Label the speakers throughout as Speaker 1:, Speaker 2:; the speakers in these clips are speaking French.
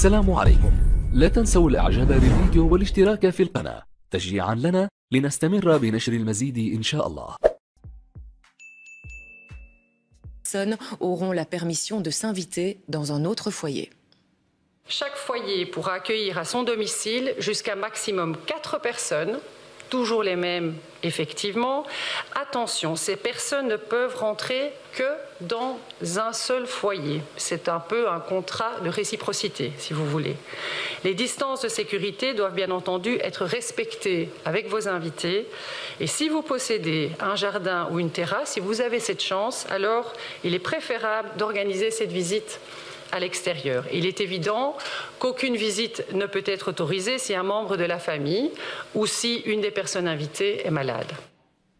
Speaker 1: السلام عليكم لا تنسوا الاعجاب بالفيديو والاشتراك في القناة تشجيعا لنا لنستمر بنشر المزيد ان شاء الله
Speaker 2: auront la permission de s'inviter dans un autre foyer.
Speaker 3: Chaque foyer pourra accueillir à son domicile jusqu'à maximum 4 personnes, toujours les mêmes effectivement. Attention, ces personnes ne peuvent rentrer que dans un seul foyer. C'est un peu un contrat de réciprocité, si vous voulez. Les distances de sécurité doivent bien entendu être respectées avec vos invités. Et si vous possédez un jardin ou une terrasse, si vous avez cette chance, alors il est préférable d'organiser cette visite à l'extérieur. Il est évident qu'aucune visite ne peut être autorisée si un membre de la famille ou si une des personnes invitées est malade.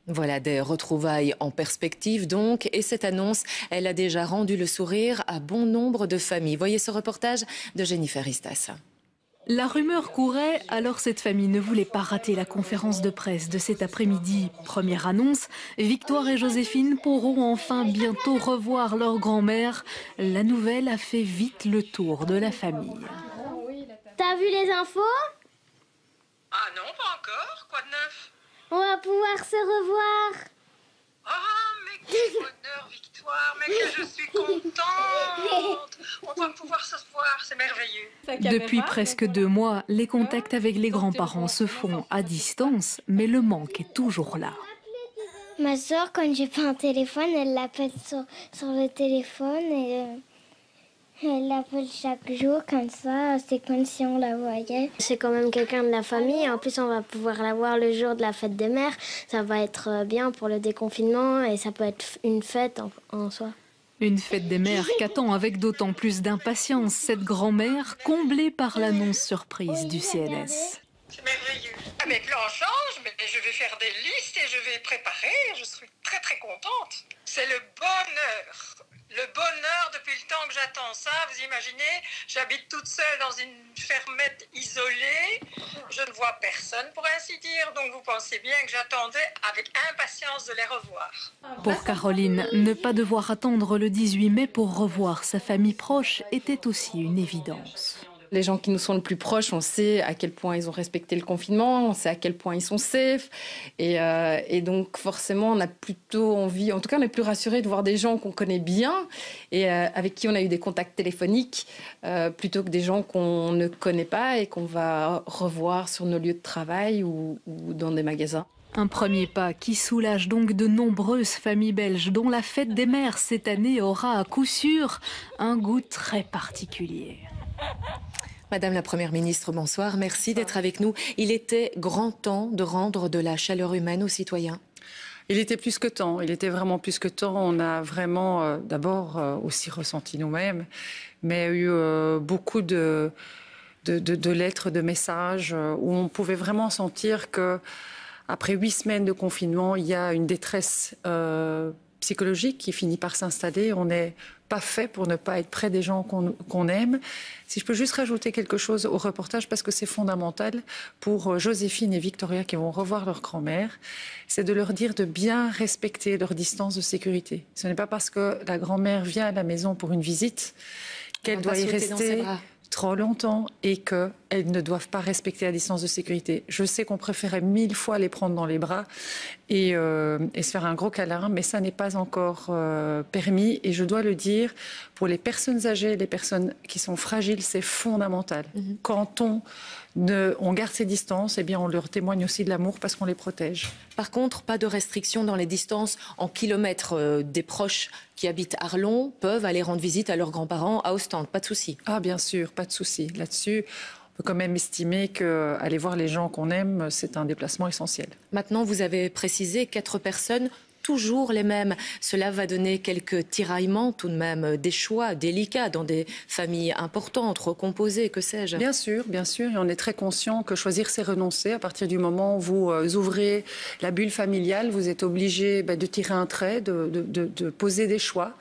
Speaker 2: Voilà des retrouvailles en perspective donc, et cette annonce, elle a déjà rendu le sourire à bon nombre de familles. Voyez ce reportage de Jennifer Istas.
Speaker 4: La rumeur courait, alors cette famille ne voulait pas rater la conférence de presse de cet après-midi. Première annonce, Victoire et Joséphine pourront enfin bientôt revoir leur grand-mère. La nouvelle a fait vite le tour de la famille.
Speaker 5: T'as vu les infos?
Speaker 6: Ah non, pas encore. Quoi de neuf?
Speaker 5: On va pouvoir se revoir.
Speaker 6: Oh, mais quel bonheur, Victoire, mais que je suis contente. On va pouvoir se revoir, c'est merveilleux.
Speaker 4: Depuis presque deux mois, les contacts avec les grands-parents se font à distance, mais le manque est toujours là.
Speaker 5: Ma soeur, quand j'ai pas un téléphone, elle l'appelle sur, sur le téléphone et euh, elle l'appelle chaque jour comme ça. C'est comme si on la voyait. C'est quand même quelqu'un de la famille. En plus, on va pouvoir la voir le jour de la fête des mères. Ça va être euh, bien pour le déconfinement et ça peut être une fête en, en soi.
Speaker 4: Une fête des mères qu'attend avec d'autant plus d'impatience cette grand-mère comblée par l'annonce surprise du CNS.
Speaker 6: C'est merveilleux. Ah, mais plan change, mais je vais faire des listes et je vais préparer. Je suis très très contente. C'est le bonheur. Le bonheur depuis le temps que j'attends ça. Vous imaginez, j'habite toute seule dans une fermette isolée. Je ne vois personne pour ainsi dire. Donc vous pensez bien que j'attendais avec impatience de les revoir.
Speaker 4: Pour Caroline, ne pas devoir attendre le 18 mai pour revoir sa famille proche était aussi une évidence.
Speaker 7: Les gens qui nous sont le plus proches, on sait à quel point ils ont respecté le confinement, on sait à quel point ils sont safe. Et, euh, donc, forcément, on a plutôt envie, en tout cas, on est plus rassuré de voir des gens qu'on connaît bien et euh, avec qui on a eu des contacts téléphoniques, euh, plutôt que des gens qu'on ne connaît pas et qu'on va revoir sur nos lieux de travail ou dans des magasins.
Speaker 4: Un premier pas qui soulage donc de nombreuses familles belges dont la fête des mères cette année aura à coup sûr un goût très particulier.
Speaker 2: Madame la Première ministre, bonsoir. Merci d'être avec nous. Il était grand temps de rendre de la chaleur humaine aux citoyens.
Speaker 3: Il était plus que temps, il était vraiment plus que temps. On a vraiment euh, d'abord euh, aussi ressenti nous-mêmes, mais eu euh, beaucoup de, de, lettres, de messages où on pouvait vraiment sentir que après huit semaines de confinement, il y a une détresse psychologique qui finit par s'installer. On n'est pas fait pour ne pas être près des gens qu'on qu aime. Si je peux juste rajouter quelque chose au reportage, parce que c'est fondamental pour Joséphine et Victoria qui vont revoir leur grand-mère, c'est de leur dire de bien respecter leur distance de sécurité. Ce n'est pas parce que la grand-mère vient à la maison pour une visite qu'elle doit y rester trop longtemps et qu'elles ne doivent pas respecter la distance de sécurité. Je sais qu'on préférait mille fois les prendre dans les bras et, euh, et se faire un gros câlin, mais ça n'est pas encore euh, permis. Et je dois le dire, pour les personnes âgées, les personnes qui sont fragiles, c'est fondamental. Mm -hmm. Quand on, ne, on garde ces distances, eh bien, on leur témoigne aussi de l'amour parce qu'on les protège.
Speaker 2: Par contre, pas de restriction dans les distances en kilomètres euh, des proches qui habitent Arlon peuvent aller rendre visite à leurs grands-parents à Ostende. Pas de souci.
Speaker 3: Ah, bien sûr, pas de souci. Là-dessus, peut quand même estimer qu'aller voir les gens qu'on aime, c'est un déplacement essentiel.
Speaker 2: Maintenant, vous avez précisé quatre personnes toujours les mêmes. Cela va donner quelques tiraillements tout de même, des choix délicats dans des familles importantes, recomposées, que sais-je.
Speaker 3: Bien sûr, bien sûr, et on est très conscient que choisir c'est renoncer. À partir du moment où vous euh, ouvrez la bulle familiale, vous êtes obligé bah, de tirer un trait, de, de, poser des choix.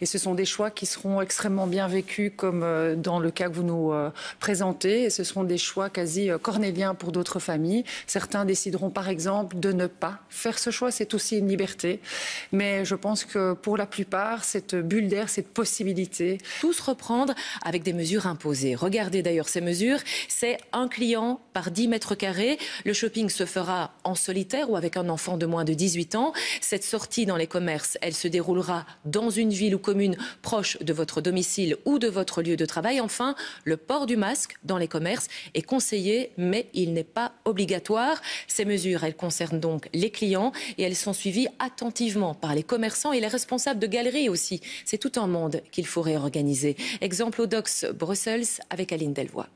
Speaker 3: Et ce sont des choix qui seront extrêmement bien vécus, comme euh, dans le cas que vous nous euh, présentez. Et ce seront des choix quasi cornéliens pour d'autres familles. Certains décideront par exemple de ne pas faire ce choix. C'est aussi une liberté. Mais je pense que pour la plupart, cette bulle d'air, cette possibilité.
Speaker 2: Tous reprendre avec des mesures imposées. Regardez d'ailleurs ces mesures. C'est un client par 10 mètres carrés. Le shopping se fera en solitaire ou avec un enfant de moins de 18 ans. Cette sortie dans les commerces, elle se déroulera dans une ville ou commune proche de votre domicile ou de votre lieu de travail. Enfin, le port du masque dans les commerces est conseillé, mais il n'est pas obligatoire. Ces mesures, elles concernent donc les clients et elles sont suivies attentivement par les commerçants et les responsables de galeries aussi. C'est tout un monde qu'il faut réorganiser. Exemple au Docs Brussels avec Aline Delvoye.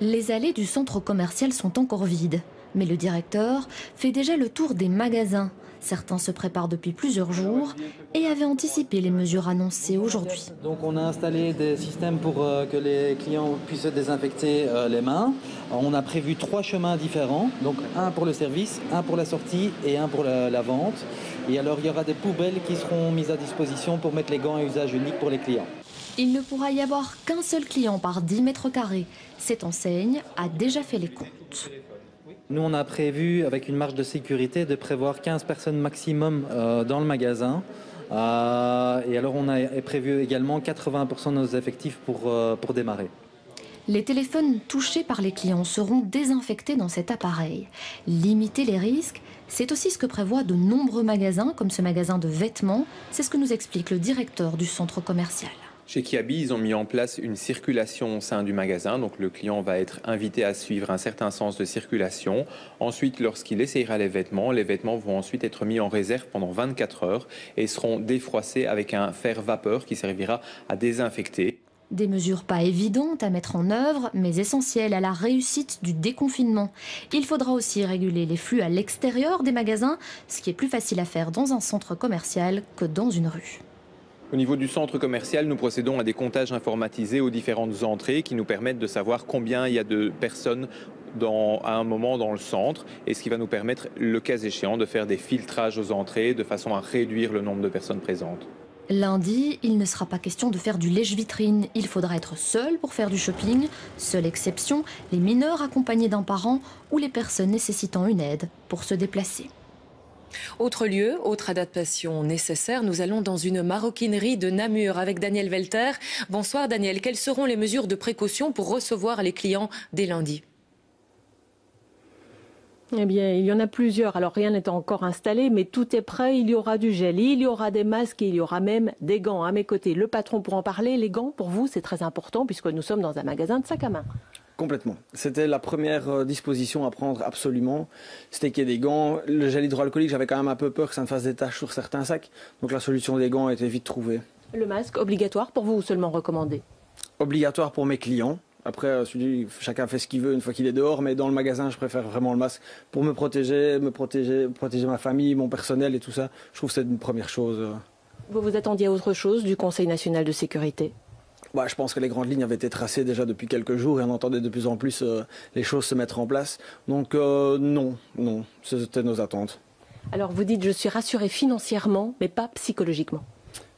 Speaker 8: Les allées du centre commercial sont encore vides, mais le directeur fait déjà le tour des magasins. Certains se préparent depuis plusieurs jours et avaient anticipé les mesures annoncées aujourd'hui.
Speaker 9: Donc on a installé des systèmes pour euh, que les clients puissent désinfecter euh, les mains. On a prévu trois chemins différents, donc un pour le service, un pour la sortie et un pour la, la vente. Et alors il y aura des poubelles qui seront mises à disposition pour mettre les gants à usage unique pour les clients.
Speaker 8: Il ne pourra y avoir qu'un seul client par 10 mètres carrés. Cette enseigne a déjà fait les comptes.
Speaker 9: Nous, on a prévu, avec une marge de sécurité, de prévoir 15 personnes maximum euh, dans le magasin. Euh, et alors, on a prévu également 80% de nos effectifs pour, euh, pour démarrer.
Speaker 8: Les téléphones touchés par les clients seront désinfectés dans cet appareil. Limiter les risques, c'est aussi ce que prévoient de nombreux magasins, comme ce magasin de vêtements. C'est ce que nous explique le directeur du centre commercial.
Speaker 10: Chez Kiabi, ils ont mis en place une circulation au sein du magasin. Donc le client va être invité à suivre un certain sens de circulation. Ensuite, lorsqu'il essayera les vêtements, les vêtements vont ensuite être mis en réserve pendant 24 heures et seront défroissés avec un fer vapeur qui servira à désinfecter.
Speaker 8: Des mesures pas évidentes à mettre en œuvre, mais essentielles à la réussite du déconfinement. Il faudra aussi réguler les flux à l'extérieur des magasins, ce qui est plus facile à faire dans un centre commercial que dans une rue.
Speaker 10: Au niveau du centre commercial, nous procédons à des comptages informatisés aux différentes entrées qui nous permettent de savoir combien il y a de personnes à un moment dans le centre et ce qui va nous permettre, le cas échéant, de faire des filtrages aux entrées de façon à réduire le nombre de personnes présentes.
Speaker 8: Lundi, il ne sera pas question de faire du lèche-vitrine. Il faudra être seul pour faire du shopping. Seule exception, les mineurs accompagnés d'un parent ou les personnes nécessitant une aide pour se déplacer.
Speaker 2: Autre lieu, autre adaptation nécessaire, nous allons dans une maroquinerie de Namur avec Daniel Velter. Bonsoir Daniel, quelles seront les mesures de précaution pour recevoir les clients dès lundi?
Speaker 11: Eh bien, il y en a plusieurs. Alors, rien n'est encore installé, mais tout est prêt. Il y aura du gel, il y aura des masques il y aura même des gants. À mes côtés, le patron pour en parler. Les gants, pour vous, c'est très important puisque nous sommes dans un magasin de sac à main.
Speaker 12: Complètement. C'était la première euh, disposition à prendre absolument. C'était qu'il y ait des gants. Le gel hydroalcoolique, j'avais quand même un peu peur que ça ne fasse des taches sur certains sacs. Donc la solution des gants était vite trouvée.
Speaker 11: Le masque, obligatoire pour vous ou seulement recommandé?
Speaker 12: Obligatoire pour mes clients. Après, euh, chacun fait ce qu'il veut une fois qu'il est dehors, mais dans le magasin, je préfère vraiment le masque pour me protéger, me protéger, protéger ma famille, mon personnel et tout ça. Je trouve que c'est une première chose. euh.
Speaker 11: Vous vous attendiez à autre chose du Conseil national de sécurité?
Speaker 12: Bah, je pense que les grandes lignes avaient été tracées déjà depuis quelques jours et on entendait de plus en plus euh, les choses se mettre en place. Donc euh, non, non, c'était nos attentes.
Speaker 11: Alors, vous dites, je suis rassuré financièrement, mais pas psychologiquement.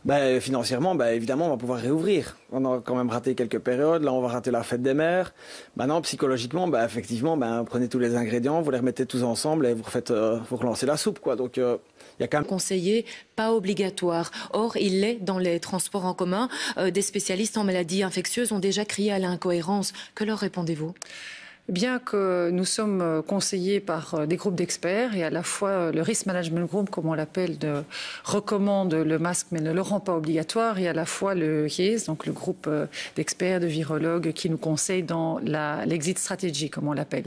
Speaker 12: Bah, financièrement, bah, évidemment, on va pouvoir réouvrir. On a quand même raté quelques périodes. Là, on va rater la fête des mères. Maintenant, psychologiquement, bah, effectivement, bah, prenez tous les ingrédients, vous les remettez tous ensemble et vous refaites, euh, vous relancez la soupe, quoi. Donc, euh, il y a quand même
Speaker 2: conseillé, pas obligatoire. Or, il l'est dans les transports en commun. Euh, des spécialistes en maladies infectieuses ont déjà crié à l'incohérence. Que leur répondez-vous?
Speaker 3: Bien que nous sommes euh, conseillés par euh, des groupes d'experts et à la fois euh, le Risk Management Group, comme on l'appelle, de, recommande le masque mais ne le rend pas obligatoire, et à la fois le RIES, donc le groupe d'experts, de virologues, qui nous conseille dans l'exit strategy, comme on l'appelle.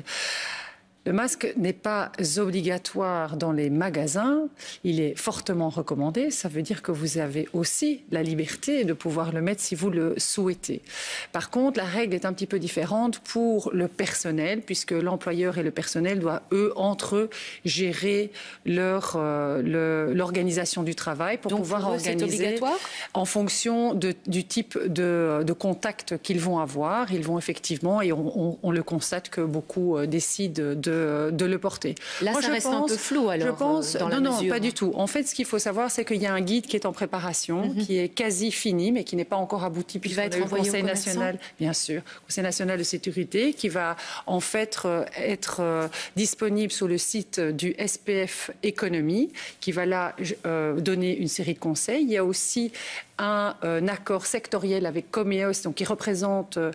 Speaker 3: Le masque n'est pas obligatoire dans les magasins, il est fortement recommandé. Ça veut dire que vous avez aussi la liberté de pouvoir le mettre si vous le souhaitez. Par contre, la règle est un petit peu différente pour le personnel, puisque l'employeur et le personnel doivent, eux, entre eux, gérer leur, euh, l'organisation du travail pour
Speaker 2: Donc,
Speaker 3: pouvoir
Speaker 2: pour eux, c'est
Speaker 3: organiser
Speaker 2: obligatoire?
Speaker 3: en fonction de- du type de, de contact qu'ils vont avoir. Ils vont effectivement, et on, on- on le constate que beaucoup euh, décident de de, de le porter.
Speaker 2: Là,
Speaker 3: Moi,
Speaker 2: ça
Speaker 3: je
Speaker 2: reste un
Speaker 3: pense-
Speaker 2: peu flou alors.
Speaker 3: Je pense,
Speaker 2: euh, dans
Speaker 3: non,
Speaker 2: la
Speaker 3: non, pas du tout. En fait, ce qu'il faut savoir, c'est qu'il y a un guide qui est en préparation,
Speaker 2: Mhm.
Speaker 3: qui est quasi fini, mais qui n'est pas encore abouti, puisqu'on
Speaker 2: va être envoyé au
Speaker 3: Conseil national, bien sûr, Conseil national de sécurité, qui va en fait euh, être euh, disponible sur le site du SPF Économie, qui va là euh, donner une série de conseils. Il y a aussi un, euh, accord sectoriel avec Comeos, donc qui représente euh,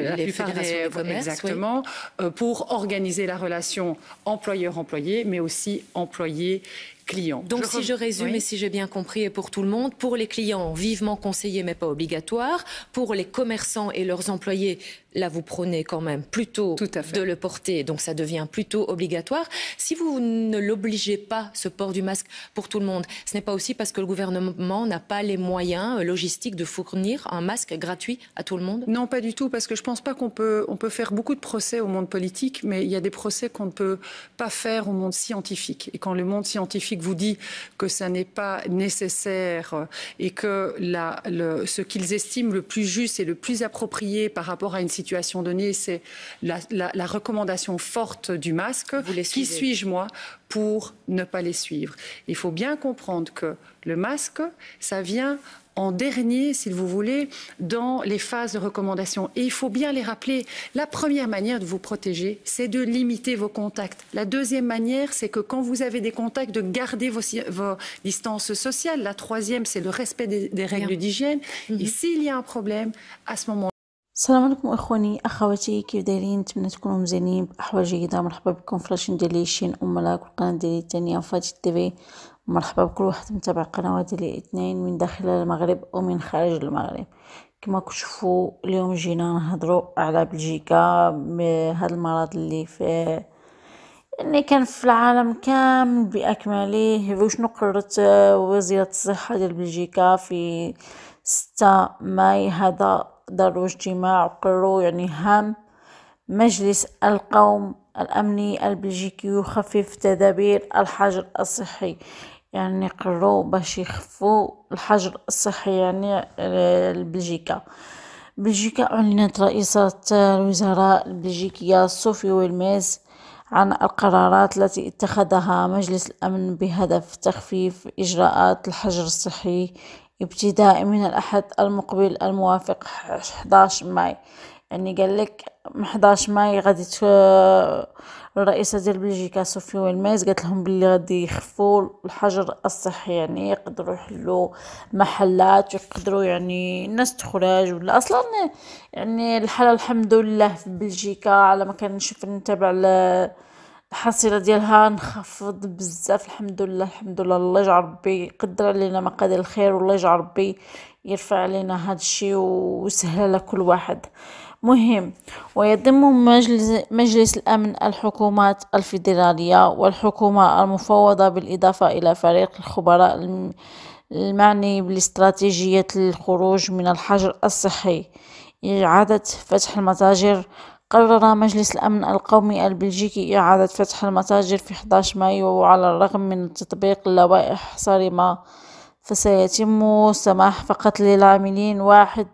Speaker 3: la
Speaker 2: Les
Speaker 3: plupart des exactement, euh, pour organiser la relation employeur-employé, mais aussi
Speaker 2: Donc, si
Speaker 3: re-
Speaker 2: je résume
Speaker 3: Oui.
Speaker 2: et si j'ai bien compris, et pour tout le monde, pour les clients, vivement conseillé mais pas obligatoire. Pour les commerçants et leurs employés, là, vous prenez quand même plutôt de le porter, donc ça devient plutôt obligatoire. Si vous ne l'obligez pas, ce port du masque, pour tout le monde, ce n'est pas aussi parce que le gouvernement n'a pas les moyens euh, logistiques de fournir un masque gratuit à tout le monde?
Speaker 3: Non, pas du tout, parce que je pense pas qu'on peut, on peut faire beaucoup de procès au monde politique, mais il y a des procès qu'on ne peut pas faire au monde scientifique. Et quand le monde scientifique vous dit que ça n'est pas nécessaire euh, et que la, le, ce qu'ils estiment le plus juste et le plus approprié par rapport à une situation donnée, c'est la, la- la recommandation forte du masque, qui suis-je moi pour ne pas les suivre? Il faut bien comprendre que le masque, ça vient en dernier, si vous voulez, dans les phases de recommandation. Et il faut bien les rappeler. La première manière de vous protéger, c'est de limiter vos contacts. La deuxième manière, c'est que quand vous avez des contacts, de garder vos, si- vos distances sociales. La troisième, c'est le respect des, des règles d'hygiène. Et s'il y a un problème, à ce moment
Speaker 13: السلام عليكم اخواني اخواتي كيف دايرين نتمنى تكونوا مزيانين باحوال جيده مرحبا بكم في لاشين ديالي شين ام ملاك والقناه ديالي الثانيه فاتي تيفي مرحبا بكل واحد متابع قنوات ديالي اثنين من داخل المغرب ومن خارج المغرب. كما كتشوفوا اليوم جينا نهضروا على بلجيكا بهذا المرض اللي في اللي كان في العالم كامل بأكمله. وشنو قررت وزيرة الصحة ديال بلجيكا في ستة ماي؟ هذا داروا اجتماع وقرروا يعني هام مجلس القوم الأمني البلجيكي يخفف تدابير الحجر الصحي. يعني قرروا باش يخفوا الحجر الصحي يعني لبلجيكا. بلجيكا أعلنت رئيسة الوزراء البلجيكية صوفي ويلميز عن القرارات التي اتخذها مجلس الأمن بهدف تخفيف إجراءات الحجر الصحي ابتداء من الأحد المقبل الموافق 11 ماي. يعني قال لك 11 ماي غادي الرئيسة ديال بلجيكا صوفي ويلميز قالت لهم باللي غادي يخفوا الحجر الصحي يعني يقدروا يحلوا محلات يقدروا يعني الناس تخرج ولا أصلا يعني الحالة الحمد لله في بلجيكا على ما كنشوف نتابع ال- الحصيلة ديالها انخفض بزاف الحمد لله الحمد لله الله يجعل ربي يقدر علينا مقادير الخير والله يجعل ربي يرفع علينا هذا الشيء ويسهل على كل واحد. مهم. ويضم مجلس, مجلس الأمن الحكومات الفيدرالية والحكومة المفوضة بالإضافة إلى فريق الخبراء الم- المعني بالاستراتيجية للخروج من الحجر الصحي. إعادة فتح المتاجر. قرر مجلس الأمن القومي البلجيكي إعادة فتح المتاجر في 11 مايو وعلى الرغم من تطبيق اللوائح صارمة. فسيتم السماح فقط للعاملين واحد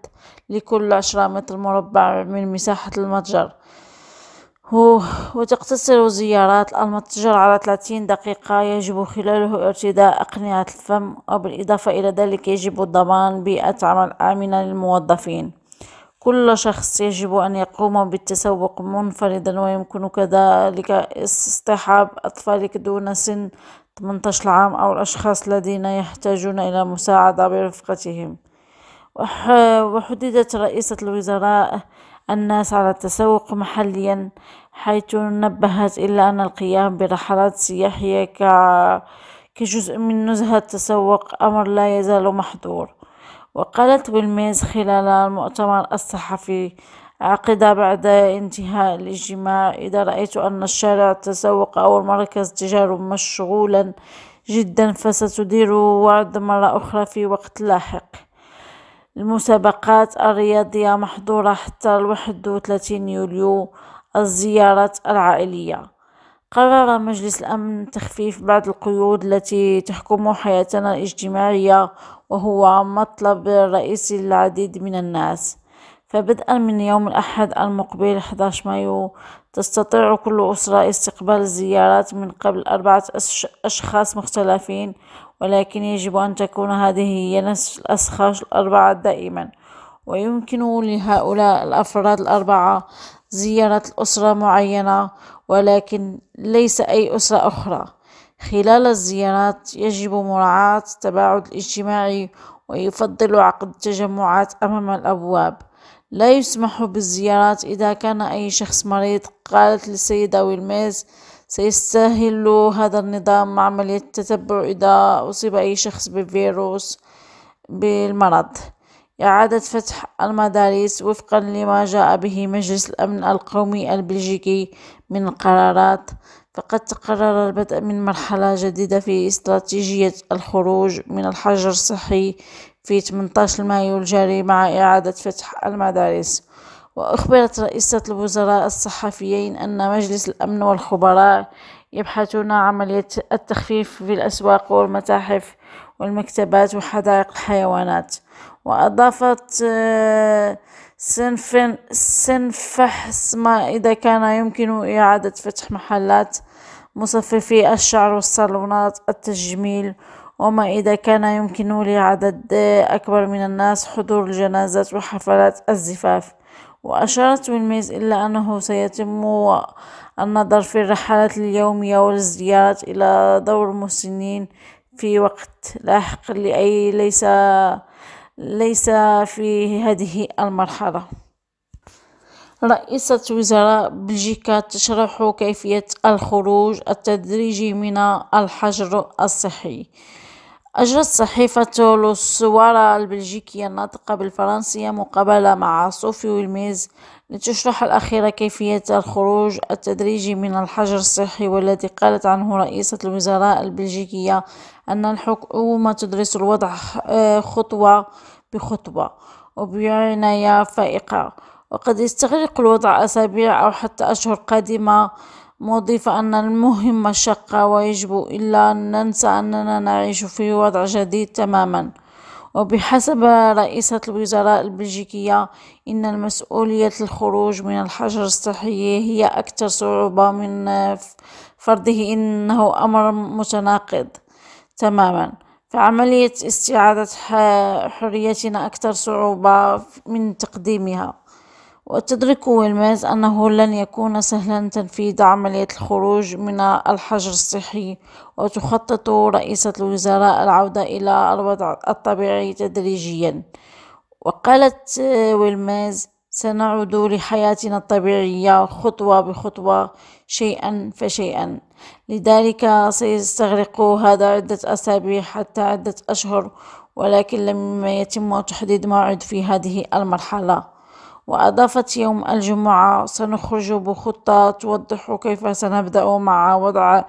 Speaker 13: لكل عشرة متر مربع من مساحة المتجر. وتقتصر زيارات المتجر على 30 دقيقة يجب خلاله ارتداء أقنعة الفم وبالإضافة إلى ذلك يجب ضمان بيئة عمل آمنة للموظفين. كل شخص يجب أن يقوم بالتسوق منفردا ويمكن كذلك اصطحاب أطفالك دون سن 18 عام أو الأشخاص الذين يحتاجون إلى مساعدة برفقتهم. وحددت رئيسة الوزراء الناس على التسوق محليا حيث نبهت إلى أن القيام برحلات سياحية كجزء من نزهة التسوق أمر لا يزال محظور. وقالت ويلميز خلال المؤتمر الصحفي عقد بعد انتهاء الاجتماع إذا رأيت أن الشارع التسوق أو المركز التجاري مشغولا جدا فستدير وعد مرة أخرى في وقت لاحق. المسابقات الرياضية محظورة حتى الواحد وثلاثين يوليو الزيارات العائلية. قرر مجلس الأمن تخفيف بعض القيود التي تحكم حياتنا الاجتماعية وهو مطلب رئيسي للعديد من الناس. فبدءا من يوم الأحد المقبل 11 مايو تستطيع كل أسرة استقبال الزيارات من قبل أربعة أشخاص مختلفين ولكن يجب أن تكون هذه هي نفس الأشخاص الأربعة دائما. ويمكن لهؤلاء الأفراد الأربعة زيارة الأسرة معينة ولكن ليس أي أسرة أخرى. خلال الزيارات يجب مراعاة التباعد الاجتماعي ويفضل عقد تجمعات أمام الأبواب. لا يسمح بالزيارات إذا كان أي شخص مريض قالت للسيدة ويلميز. سيستهل هذا النظام عملية تتبع إذا أصيب أي شخص بفيروس بالمرض. إعادة فتح المدارس وفقا لما جاء به مجلس الأمن القومي البلجيكي من القرارات فقد تقرر البدء من مرحلة جديدة في استراتيجية الخروج من الحجر الصحي في 18 مايو الجاري مع إعادة فتح المدارس. وأخبرت رئيسة الوزراء الصحفيين أن مجلس الأمن والخبراء يبحثون عملية التخفيف في الأسواق والمتاحف والمكتبات وحدائق الحيوانات. وأضافت آه، سنفحص ما إذا كان يمكن إعادة فتح محلات مصففي الشعر والصالونات التجميل وما إذا كان يمكن لعدد أكبر من الناس حضور الجنازات وحفلات الزفاف. وأشارت ويلميز إلا أنه سيتم النظر في الرحلات اليومية والزيارات إلى دور المسنين في وقت لاحق لأي ليس ليس في هذه المرحلة. رئيسة وزراء بلجيكا تشرح كيفية الخروج التدريجي من الحجر الصحي. أجرت صحيفة لوسوارا البلجيكية الناطقة بالفرنسية مقابلة مع صوفي ويلميز لتشرح الأخيرة كيفية الخروج التدريجي من الحجر الصحي والذي قالت عنه رئيسة الوزراء البلجيكية أن الحكومة تدرس الوضع خطوة بخطوة وبعناية فائقة. وقد يستغرق الوضع أسابيع أو حتى أشهر قادمة مضيفة أن المهمة شاقة ويجب إلا أن ننسى أننا نعيش في وضع جديد تماما. وبحسب رئيسة الوزراء البلجيكية إن المسؤولية الخروج من الحجر الصحي هي أكثر صعوبة من فرضه إنه أمر متناقض تماما. فعملية استعادة حريتنا أكثر صعوبة من تقديمها. وتدرك ويلميز أنه لن يكون سهلا تنفيذ عملية الخروج من الحجر الصحي وتخطط رئيسة الوزراء العودة إلى الوضع الطبيعي تدريجيا. وقالت ويلميز سنعود لحياتنا الطبيعية خطوة بخطوة شيئا فشيئا. لذلك سيستغرق هذا عدة أسابيع حتى عدة أشهر ولكن لم يتم تحديد موعد في هذه المرحلة. وأضافت يوم الجمعة سنخرج بخطة توضح كيف سنبدأ مع وضع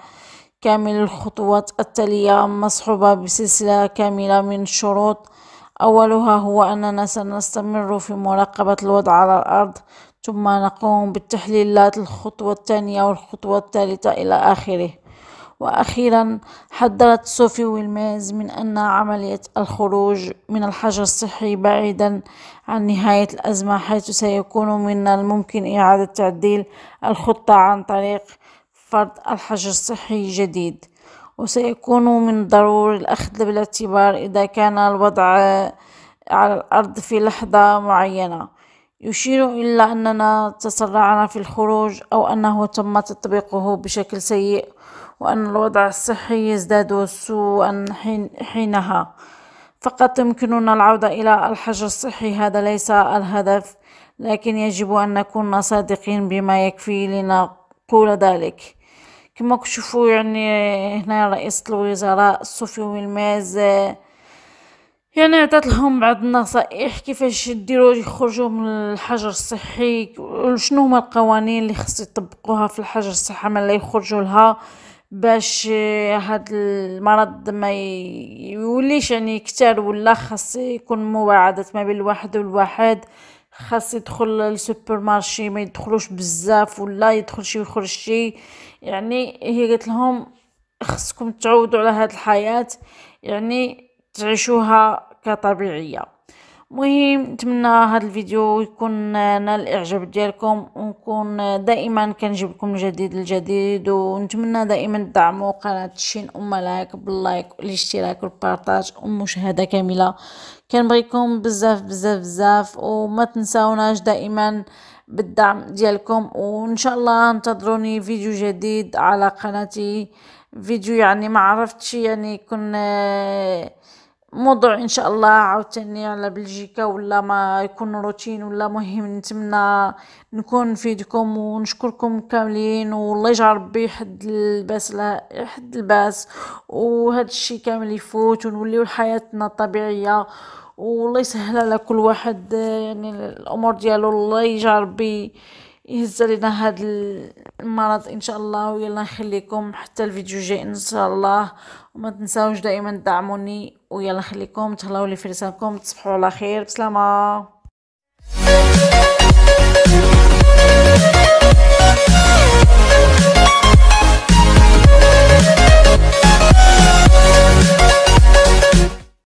Speaker 13: كامل الخطوات التالية مصحوبة بسلسلة كاملة من الشروط أولها هو أننا سنستمر في مراقبة الوضع على الأرض ثم نقوم بالتحليلات الخطوة الثانية والخطوة الثالثة إلى آخره. وأخيرا حذرت صوفي ويلميز من أن عملية الخروج من الحجر الصحي بعيدا عن نهاية الأزمة حيث سيكون من الممكن إعادة تعديل الخطة عن طريق فرض الحجر الصحي جديد. وسيكون من الضروري الأخذ بالاعتبار إذا كان الوضع على الأرض في لحظة معينة. يشير إلى أننا تسرعنا في الخروج أو أنه تم تطبيقه بشكل سيء. وأن الوضع الصحي يزداد سوءا حينها. فقط يمكننا العودة إلى الحجر الصحي هذا ليس الهدف لكن يجب أن نكون صادقين بما يكفي لنقول ذلك. كما تشوفوا يعني هنا رئيسة الوزراء صوفي ويلماز يعني عطات لهم بعض النصائح كيفاش يديروا يخرجوا من الحجر الصحي شنو هما القوانين اللي خص يطبقوها في الحجر الصحي ما لا يخرجوا لها. باش هاد المرض ما يوليش يعني كتار ولا خاص يكون مواعدة ما بين الواحد والواحد خاص يدخل للسوبر مارشي ما يدخلوش بزاف ولا يدخل شي ويخرج شي. يعني هي قالت لهم خصكم تعودوا على هاد الحياة يعني تعيشوها كطبيعية. مهم نتمنى هذا الفيديو يكون نال الإعجاب ديالكم ونكون دائما كنجيب لكم الجديد الجديد ونتمنى دائما تدعموا قناة شين أم ملاك باللايك والاشتراك والبارطاج والمشاهدة كاملة. كنبغيكم بزاف بزاف بزاف وما تنساوناش دائما بالدعم ديالكم وإن شاء الله انتظروني فيديو جديد على قناتي. فيديو يعني ما عرفتش يعني يكون موضوع إن شاء الله عاوتاني على بلجيكا ولا ما يكون روتين ولا مهم نتمنى نكون نفيدكم ونشكركم كاملين والله يجعل ربي يحد الباس لا يحد الباس وهذا الشيء كامل يفوت ونوليو حياتنا طبيعيه والله يسهل على كل واحد يعني الأمور ديالو الله يجعل ربي يهز علينا هاد المرض إن شاء الله ويلا نخليكم حتى الفيديو الجاي إن شاء الله وما تنساوش دائما تدعموني. ويلا نخليكم تهلاو لي في رسالكم تصبحوا على خير بسلامه.